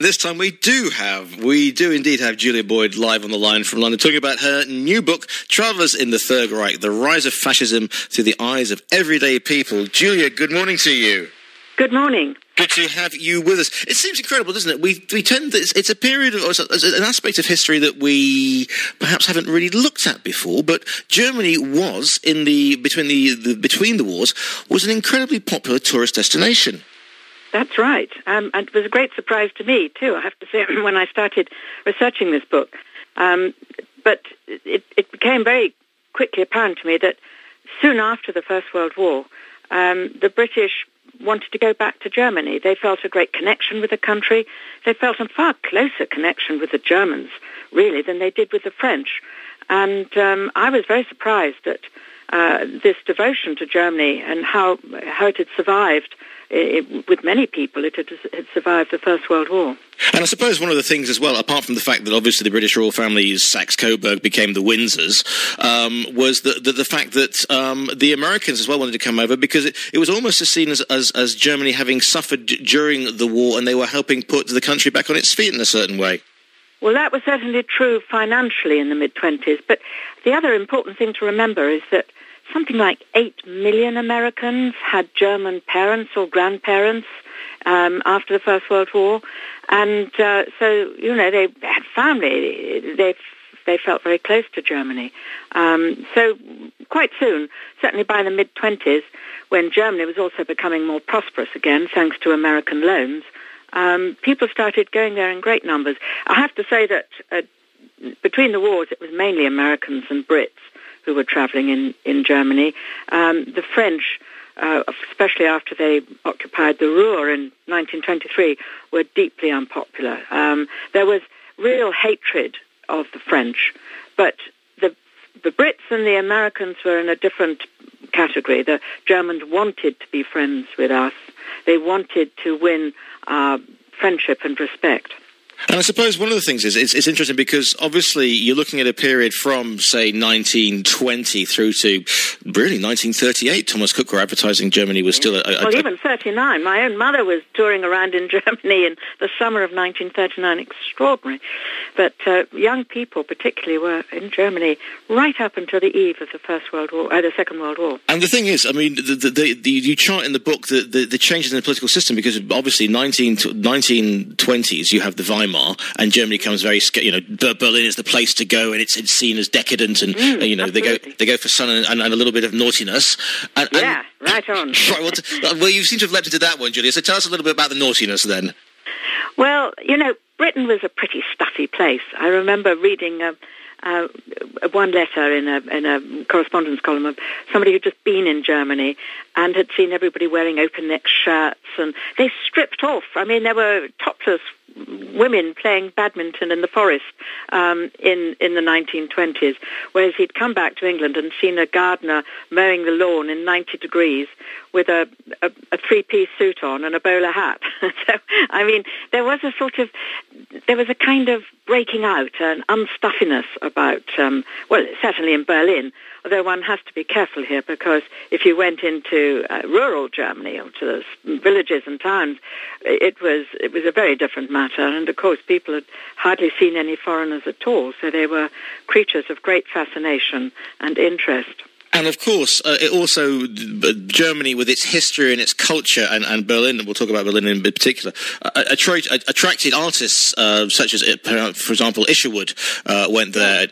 This time we do have, we do indeed have Julia Boyd live on the line from London talking about her new book, Travellers in the Third Reich, The Rise of Fascism Through the Eyes of Everyday People. Julia, good morning to you. Good morning. Good to have you with us. It seems incredible, doesn't it? We we tend to, it's, it's a period of it's an aspect of history that we perhaps haven't really looked at before. But Germany was in the between the, the between the wars was an incredibly popular tourist destination. That's right. Um, and it was a great surprise to me, too, I have to say, when I started researching this book. Um, but it, it, became very quickly apparent to me that soon after the First World War, um, the British wanted to go back to Germany. They felt a great connection with the country. They felt a far closer connection with the Germans, really, than they did with the French. And um, I was very surprised at uh, this devotion to Germany and how, how it had survived it, with many people, it had, had, survived the First World War. And I suppose one of the things as well, apart from the fact that obviously the British royal family's Saxe-Coburg became the Windsors, um, was the, the, the, fact that um, the Americans as well wanted to come over because it, it was almost as seen as, as, as Germany having suffered d- during the war and they were helping put the country back on its feet in a certain way. Well, that was certainly true financially in the mid-20s, but the other important thing to remember is that something like 8 million Americans had German parents or grandparents um, after the First World War. And uh, so, you know, they had family. They they felt very close to Germany. Um, so quite soon, certainly by the mid-20s, when Germany was also becoming more prosperous again, thanks to American loans, um, people started going there in great numbers. I have to say that uh, between the wars, it was mainly Americans and Brits who were traveling in, in Germany. Um, the French, uh, especially after they occupied the Ruhr in 1923, were deeply unpopular. Um, there was real hatred of the French, but the the Brits and the Americans were in a different category. The Germans wanted to be friends with us. They wanted to win uh, friendship and respect. And I suppose one of the things is it's, it's, interesting because obviously you're looking at a period from say 1920 through to really 1938. Thomas Cook were advertising Germany was still a, a, well, even 39. My own mother was touring around in Germany in the summer of 1939. Extraordinary, but uh, young people particularly were in Germany right up until the eve of the First World War, uh, the Second World War. And the thing is, I mean, the, the, the, you chart in the book the, the, changes in the political system because obviously 19, 1920s you have the Weimar Weimar, and Germany comes very, you know, Berlin is the place to go, and it's, it's seen as decadent, and mm, you know absolutely. they go they go for sun and, and, and a little bit of naughtiness. And, yeah, right on. right, well, to, well, you seem to have leapt into that one, Julia. So tell us a little bit about the naughtiness then. Well, you know, Britain was a pretty stuffy place. I remember reading. Uh, uh, one letter in a, in a correspondence column of somebody who'd just been in Germany and had seen everybody wearing open neck shirts and they stripped off. I mean, there were topless women playing badminton in the forest um, in in the 1920s, whereas he'd come back to England and seen a gardener mowing the lawn in 90 degrees with a, a, a three-piece suit on and a bowler hat. so, I mean, there was a sort of there was a kind of breaking out, an unstuffiness about, um, well, certainly in Berlin, although one has to be careful here because if you went into uh, rural Germany or to the villages and towns, it was it was a very different matter. And of course, people had hardly seen any foreigners at all, so they were creatures of great fascination and interest. And of course, uh, it also uh, Germany, with its history and its culture, and, Berlin and Berlin, we'll talk about Berlin in particular, uh, attracted artists uh, such as, uh, for example, Isherwood uh, went there.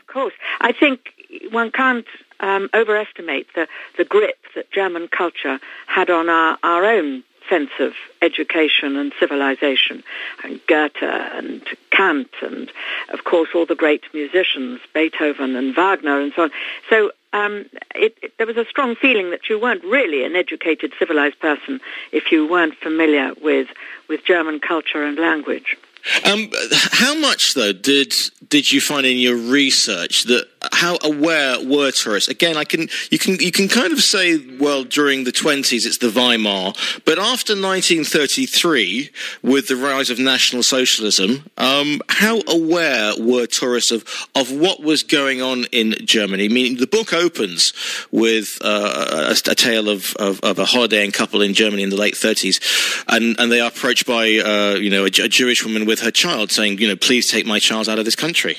Of course, I think one can't um, overestimate the, the grip that German culture had on our, our own sense of education and civilization, and Goethe and Kant, and of course all the great musicians, Beethoven and Wagner and so on. So um, it, it, there was a strong feeling that you weren't really an educated, civilized person if you weren't familiar with, with German culture and language. Um, how much, though, did did you find in your research that how aware were tourists? Again, I can you can you can kind of say, well, during the twenties it's the Weimar, but after 1933, with the rise of National Socialism, um, how aware were tourists of of what was going on in Germany? I mean, the book opens with uh, a, a, tale of, of, of, a holidaying couple in Germany in the late 30s, and and they are approached by uh, you know a, a Jewish woman with her child, saying, you know, please take my child out of this country.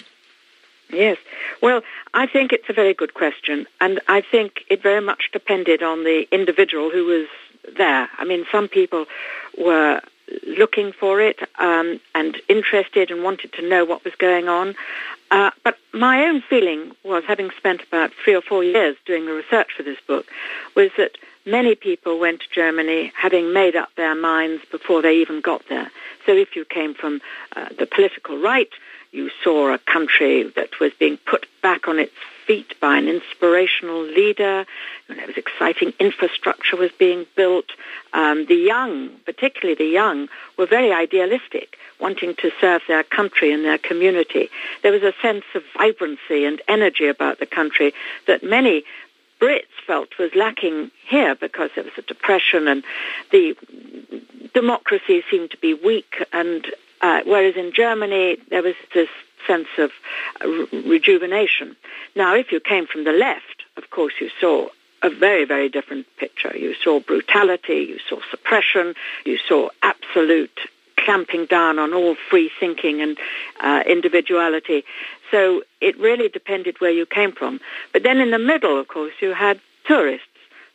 Yes. Well, I think it's a very good question, and I think it very much depended on the individual who was there. I mean, some people were looking for it um, and interested and wanted to know what was going on. Uh, but my own feeling was, having spent about three or four years doing the research for this book, was that many people went to Germany having made up their minds before they even got there. So if you came from uh, the political right, you saw a country that was being put back on its feet by an inspirational leader. There was exciting infrastructure was being built. Um, the young, particularly the young, were very idealistic, wanting to serve their country and their community. There was a sense of vibrancy and energy about the country that many Brits felt was lacking here because there was a depression and the democracy seemed to be weak and uh, whereas in Germany, there was this sense of re- rejuvenation. Now, if you came from the left, of course, you saw a very, very different picture. You saw brutality, you saw suppression, you saw absolute clamping down on all free thinking and uh, individuality. So it really depended where you came from. But then in the middle, of course, you had tourists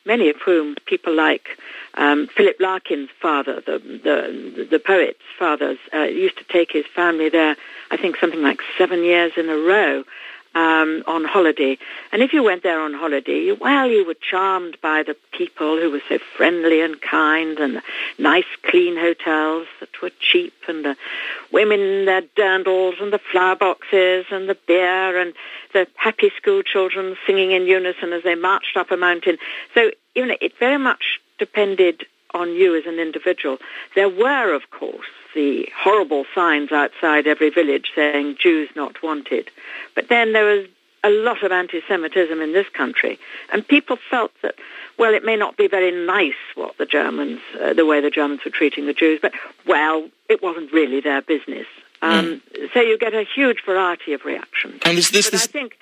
many of whom people like um, Philip Larkin's father, the, the, the poet's father, uh, used to take his family there, I think something like seven years in a row um, on holiday. And if you went there on holiday, well, you were charmed by the people who were so friendly and kind and the nice, clean hotels that were cheap and the women in their dirndls and the flower boxes and the beer and the happy school children singing in unison as they marched up a mountain. So, you know, it very much depended on you as an individual. There were, of course, the horrible signs outside every village saying Jews not wanted. But then there was a lot of anti-Semitism in this country, and people felt that, well, it may not be very nice what the Germans, uh, the way the Germans were treating the Jews, but, well, it wasn't really their business. Um, mm. So you get a huge variety of reactions. And is this, this... I think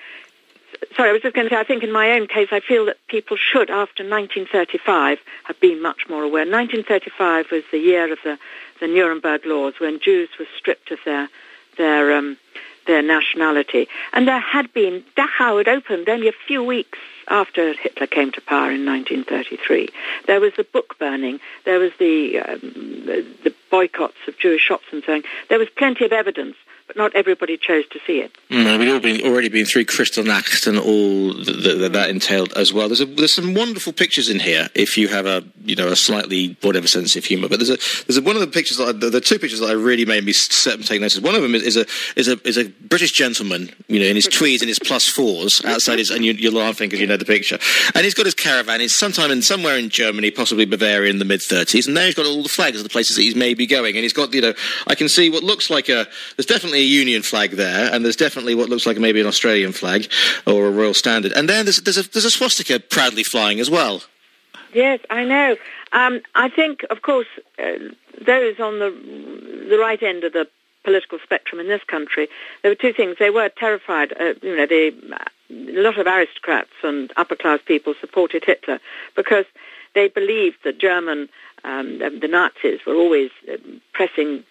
sorry, I was just going to say, I think in my own case, I feel that people should, after 1935, have been much more aware. 1935 was the year of the, the Nuremberg laws when Jews were stripped of their, their, um, their nationality. And there had been, Dachau had opened only a few weeks after Hitler came to power in 1933. There was the book burning. There was the, um, the, the boycotts of Jewish shops and so on. There was plenty of evidence but not everybody chose to see it. Mm, we've been, already been through Kristallnacht and all that, that entailed as well. There's, a, there's some wonderful pictures in here if you have a you know a slightly whatever sense of humour. But there's a there's a, one of the pictures that I, the, the, two pictures that I really made me take notice. One of them is, is, a is a is a British gentleman, you know, in his tweeds and his plus fours outside his, and you, are laughing because you know the picture. And he's got his caravan. He's sometime in somewhere in Germany, possibly Bavaria, in the mid 30s, and there he's got all the flags of the places that he's maybe going. And he's got you know I can see what looks like a there's definitely a Union flag there, and there's definitely what looks like maybe an Australian flag or a Royal Standard, and then there's there's a, there's a swastika proudly flying as well. Yes, I know. Um, I think, of course, uh, those on the the right end of the political spectrum in this country, there were two things. They were terrified. Uh, you know, the, a lot of aristocrats and upper class people supported Hitler because they believed that German um, the Nazis were always uh, pressing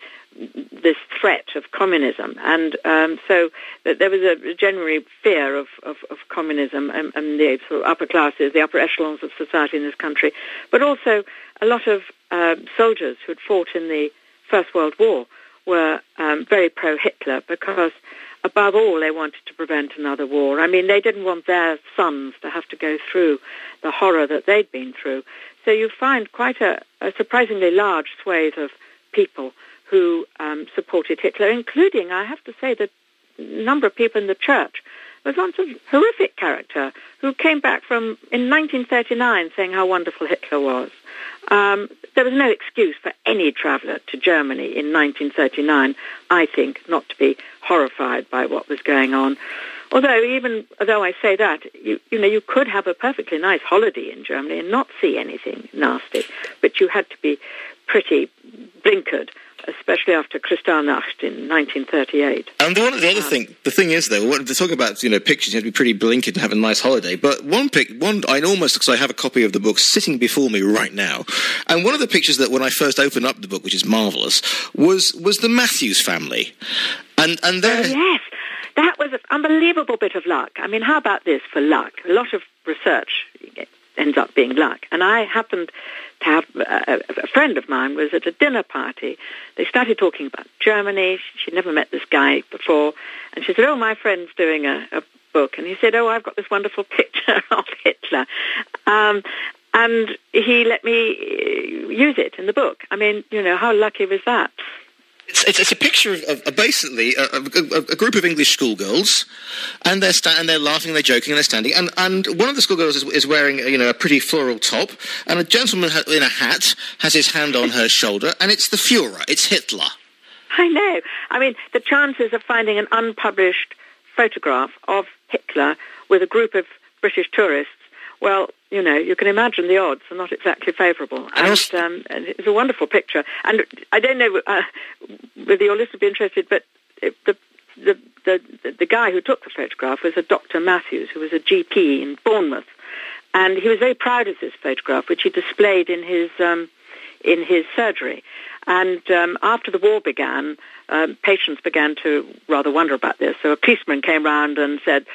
this threat of communism. And um, so there was a genuine fear of, of, of communism and, and, the sort of upper classes, the upper echelons of society in this country, but also a lot of uh, soldiers who had fought in the First World War were um, very pro-Hitler because above all they wanted to prevent another war. I mean, they didn't want their sons to have to go through the horror that they'd been through. So you find quite a, a surprisingly large swathe of people who um, supported Hitler, including, I have to say, the number of people in the church. There was one sort of horrific character who came back from in 1939 saying how wonderful Hitler was. Um, there was no excuse for any traveller to Germany in 1939, I think, not to be horrified by what was going on. Although even though I say that, you, you know, you could have a perfectly nice holiday in Germany and not see anything nasty, but you had to be pretty blinkered especially after Kristallnacht in 1938. And the, one, the other ah. thing, the thing is though, they're talking about you know pictures, you have to be pretty blinkered and have a nice holiday. But one pic, one I almost because I have a copy of the book sitting before me right now, and one of the pictures that when I first opened up the book, which is marvelous, was was the Matthews family, and and there. Oh, yes. That was an unbelievable bit of luck. I mean, how about this for luck? A lot of research ends up being luck. And I happened to have a, a, friend of mine was at a dinner party. They started talking about Germany. She'd never met this guy before, and she said, "Oh, my friend's doing a, a book," and he said, "Oh, I've got this wonderful picture of Hitler." Um, and he let me uh, use it in the book. I mean, you know, how lucky was that? It's, it's, it's, a picture of, of, of basically a, a, a, group of English schoolgirls, and they're sta- and they're laughing, they're joking, and they're standing. And, and one of the schoolgirls is, is wearing you know a pretty floral top, and a gentleman in a hat has his hand on her shoulder, and it's the Führer, it's Hitler. I know. I mean, the chances of finding an unpublished photograph of Hitler with a group of British tourists well, you know, you can imagine the odds are not exactly favourable. And, um, and, it's a wonderful picture. And I don't know uh, whether your listeners would be interested, but the, the, the, the guy who took the photograph was a Dr. Matthews, who was a GP in Bournemouth. And he was very proud of this photograph, which he displayed in his, um, in his surgery. And um, after the war began, um, patients began to rather wonder about this. So a policeman came round and said,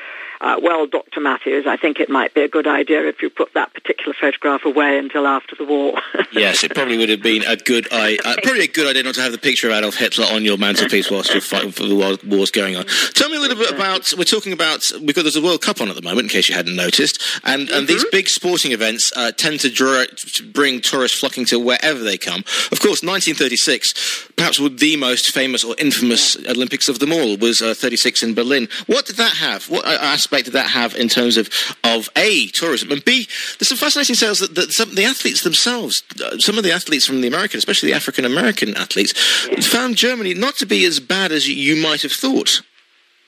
uh, well, Dr. Matthews, I think it might be a good idea if you put that particular photograph away until after the war. yes, it probably would have been a good, I, uh, probably a good idea not to have the picture of Adolf Hitler on your mantelpiece whilst you're fighting for the war's going on. Tell me a little bit about, we're talking about, because there's a World Cup on at the moment, in case you hadn't noticed, and, mm-hmm. and these big sporting events uh, tend to, draw, to bring tourists flocking to wherever they come. Of course, 1936, perhaps the most famous or infamous Olympics of them all was uh, 36 in Berlin. What did that have? What aspect did that have in terms of, of A, tourism, and B, there's some fascinating sales that, that some the athletes themselves, uh, some of the athletes from the American, especially the African American athletes, yeah. found Germany not to be as bad as you might have thought.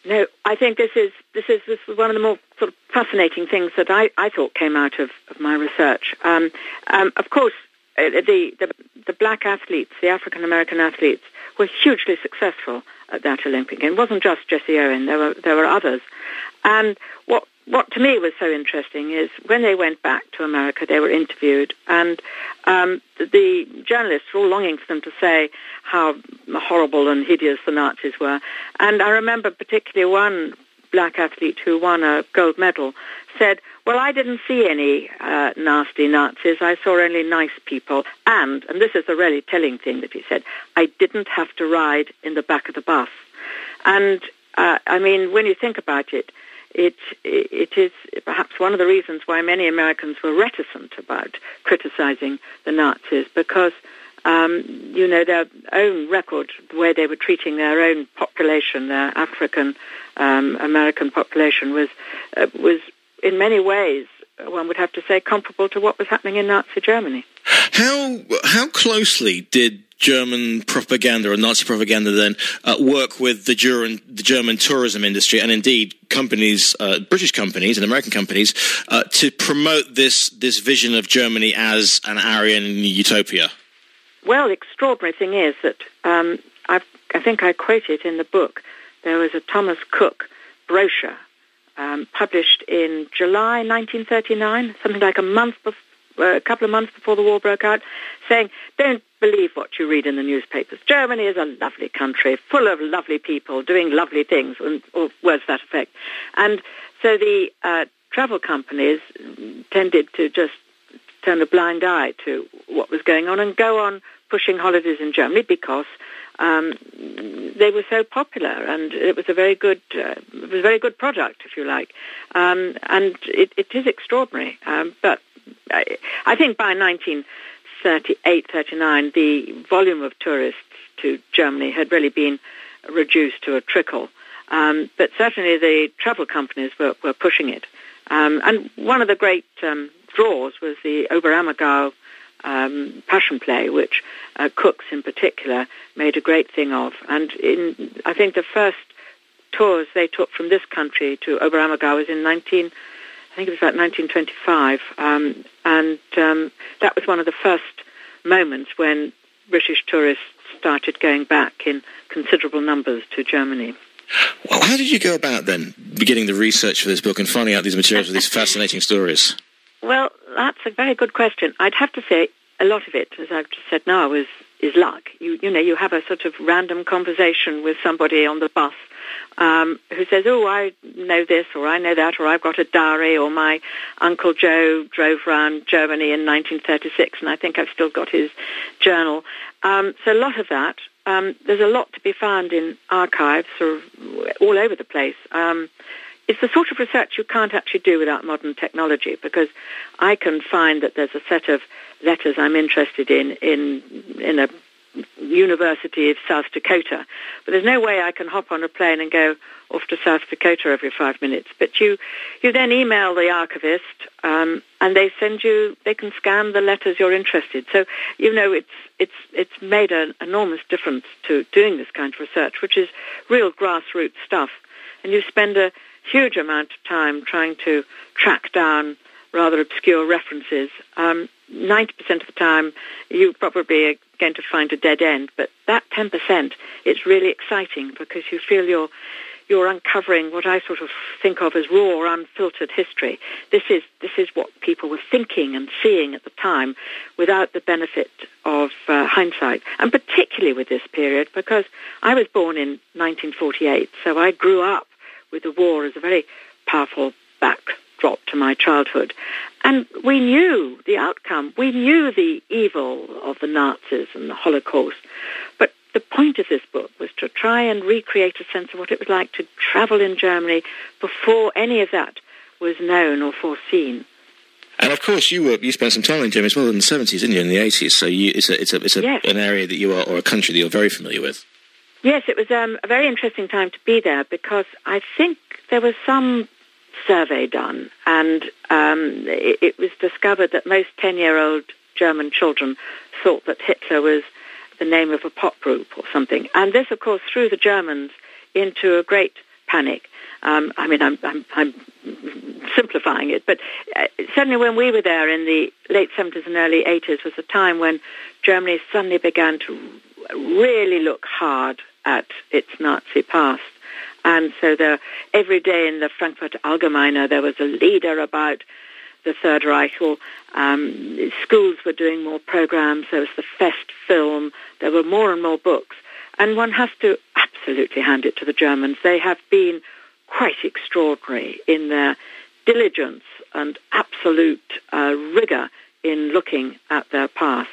No, I think this is this is this is one of the more sort of fascinating things that I, I thought came out of, of my research. Um, um, of course, uh, the, the the black athletes, the African American athletes, were hugely successful at that Olympic. It wasn't just Jesse Owen, there were, there were others. And what, what to me was so interesting is when they went back to America, they were interviewed, and um, the, the journalists were all longing for them to say how horrible and hideous the Nazis were. And I remember particularly one black athlete who won a gold medal said, well, I didn't see any uh, nasty Nazis. I saw only nice people. And, and this is a really telling thing that he said, I didn't have to ride in the back of the bus. And, uh, I mean, when you think about it, it, it is perhaps one of the reasons why many Americans were reticent about criticizing the Nazis because, um, you know, their own record, the way they were treating their own population, their African um, American population, was uh, was in many ways, one would have to say, comparable to what was happening in Nazi Germany. How how closely did German propaganda or Nazi propaganda then uh, work with the German, the German tourism industry and indeed companies, uh, British companies and American companies, uh, to promote this this vision of Germany as an Aryan utopia? Well, the extraordinary thing is that um, i think I quote it in the book. There was a Thomas Cook brochure um, published in July 1939, something like a month before, uh, a couple of months before the war broke out, saying, don't believe what you read in the newspapers. Germany is a lovely country, full of lovely people doing lovely things, and, or words that effect. And so the uh, travel companies tended to just turn a blind eye to what was going on and go on pushing holidays in Germany because um, they were so popular, and it was a very good, uh, it was a very good product, if you like, um, and it, it is extraordinary. Um, but I, I, think by 1938, 39, the volume of tourists to Germany had really been reduced to a trickle. Um, but certainly the travel companies were, were pushing it. Um, and one of the great um, draws was the Oberammergau um, passion play, which uh, Cooks in particular made a great thing of. And in, I think the first tours they took from this country to Oberammergau was in 19, I think it was about 1925. Um, and um, that was one of the first moments when British tourists started going back in considerable numbers to Germany. Well, how did you go about then beginning the research for this book and finding out these materials with these fascinating stories? Well, that's a very good question. I'd have to say a lot of it, as I've just said now, is is luck. You you know you have a sort of random conversation with somebody on the bus um, who says, "Oh, I know this, or I know that, or I've got a diary, or my uncle Joe drove around Germany in 1936, and I think I've still got his journal." Um, so a lot of that. Um, there's a lot to be found in archives, of all over the place. Um, it's the sort of research you can't actually do without modern technology because I can find that there's a set of letters I'm interested in in in a University of South Dakota. But there's no way I can hop on a plane and go off to South Dakota every five minutes. But you, you then email the archivist, um, and they send you. They can scan the letters you're interested. So you know it's it's it's made an enormous difference to doing this kind of research, which is real grassroots stuff. And you spend a huge amount of time trying to track down rather obscure references. Um, 90% of the time, you probably are going to find a dead end, but that 10%, it's really exciting because you feel you're you're uncovering what I sort of think of as raw, unfiltered history. This is this is what people were thinking and seeing at the time, without the benefit of uh, hindsight, and particularly with this period because I was born in 1948, so I grew up with the war as a very powerful backdrop to my childhood. And we knew the outcome. We knew the evil of the Nazis and the Holocaust. But the point of this book was to try and recreate a sense of what it was like to travel in Germany before any of that was known or foreseen. And of course, you were you spent some time in Germany as well in the seventies, didn't you? In the eighties, so you, it's a it's a it's a, yes. an area that you are or a country that you're very familiar with. Yes, it was um, a very interesting time to be there because I think there was some survey done, and um, it, it, was discovered that most 10-year-old German children thought that Hitler was the name of a pop group or something. And this, of course, threw the Germans into a great panic. Um, I mean, I'm, I'm, I'm, simplifying it, but uh, certainly when we were there in the late 70s and early 80s was a time when Germany suddenly began to really look hard at its Nazi past. And so the, every day in the Frankfurt Allgemeine, there was a leader about the Third Reich. Or, um, schools were doing more programs. There was the Fest film. There were more and more books. And one has to absolutely hand it to the Germans. They have been quite extraordinary in their diligence and absolute uh, rigor in looking at their past.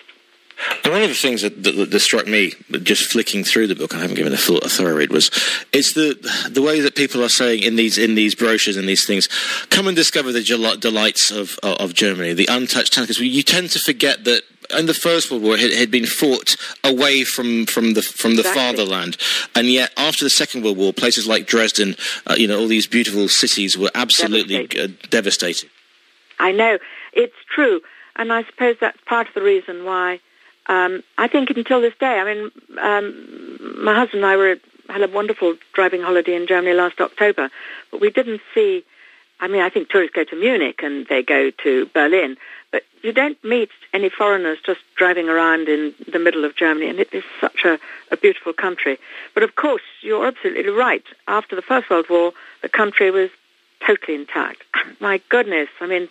One of the things that, that, that, struck me, just flicking through the book, I haven't given a full a thorough read, was it's the the way that people are saying in these in these brochures and these things, come and discover the delights of of Germany, the untouched town. Because you tend to forget that in the First World War it had been fought away from, from the from the exactly. fatherland, and yet after the Second World War, places like Dresden, uh, you know, all these beautiful cities were absolutely devastated. Uh, devastating. I know it's true, and I suppose that's part of the reason why um, I think until this day, I mean, um, my husband and I were had a wonderful driving holiday in Germany last October, but we didn't see. I mean, I think tourists go to Munich and they go to Berlin, but you don't meet any foreigners just driving around in the middle of Germany, and it is such a, a beautiful country. But of course, you're absolutely right. After the First World War, the country was totally intact. My goodness, I mean,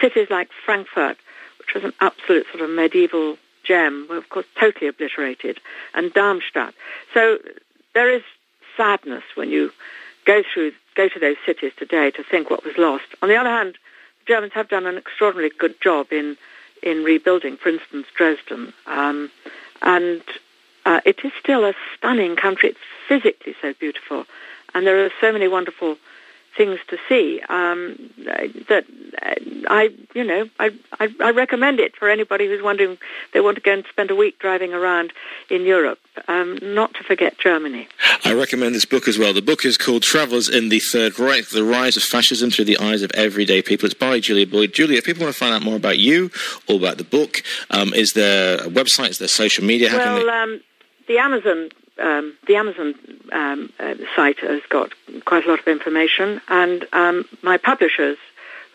cities like Frankfurt, which was an absolute sort of medieval gem were, of course, totally obliterated, and Darmstadt. So there is sadness when you go through go to those cities today to think what was lost. On the other hand, the Germans have done an extraordinarily good job in in rebuilding, for instance, Dresden, um, and uh, it is still a stunning country. It's physically so beautiful, and there are so many wonderful things to see um, that I, you know, I, I, I, recommend it for anybody who's wondering they want to go and spend a week driving around in Europe. Um, not to forget Germany. I recommend this book as well. The book is called Travellers in the Third Reich, The Rise of Fascism Through the Eyes of Everyday People. It's by Julia Boyd. Julia, if people want to find out more about you or about the book, um, is there a website, is there social media? How well, they... um, the Amazon um, the Amazon um, uh, site has got quite a lot of information, and um, my publishers,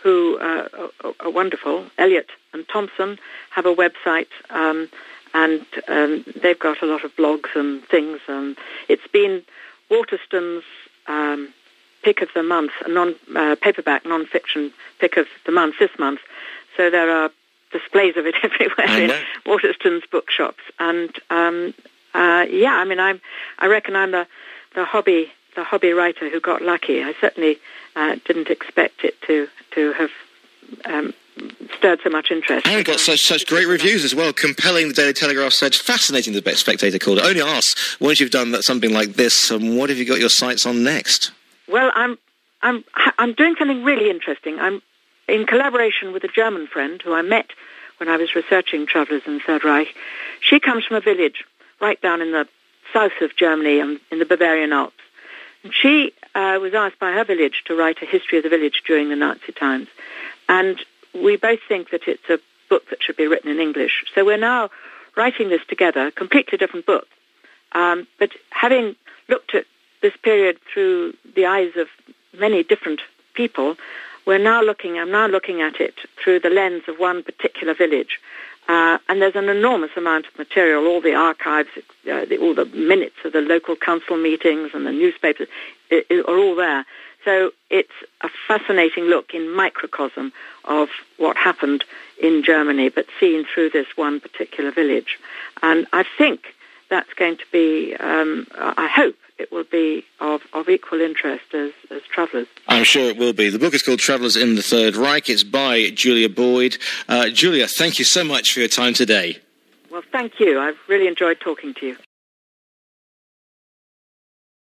who uh, are, are, wonderful, Elliott and Thompson, have a website, um, and um, they've got a lot of blogs and things. And it's been Waterstones um, pick of the month, a non uh, paperback non-fiction pick of the month this month. So there are displays of it everywhere in Waterstones bookshops, and uh, yeah, I mean, I'm, I reckon I'm the, the hobby the hobby writer who got lucky. I certainly uh, didn't expect it to to have um, stirred so much interest. And got such such great reviews as well. Compelling, the Daily Telegraph said. Fascinating, the Spectator called it. Only ask, once you've done that, something like this, um, what have you got your sights on next? Well, I'm, I'm, I'm doing something really interesting. I'm in collaboration with a German friend who I met when I was researching Travellers in the Third Reich. She comes from a village right down in the south of Germany and in the Bavarian Alps. She uh, was asked by her village to write a history of the village during the Nazi times. And we both think that it's a book that should be written in English. So we're now writing this together, completely different book. Um, but having looked at this period through the eyes of many different people, we're now looking, I'm now looking at it through the lens of one particular village. Uh, and there's an enormous amount of material, all the archives, uh, the, all the minutes of the local council meetings and the newspapers it, it are all there. So it's a fascinating look in microcosm of what happened in Germany, but seen through this one particular village. And I think that's going to be, um, I hope, it will be of, of equal interest as, as travellers. I'm sure it will be. The book is called Travellers in the Third Reich. It's by Julia Boyd. Uh, Julia, thank you so much for your time today. Well, thank you. I've really enjoyed talking to you.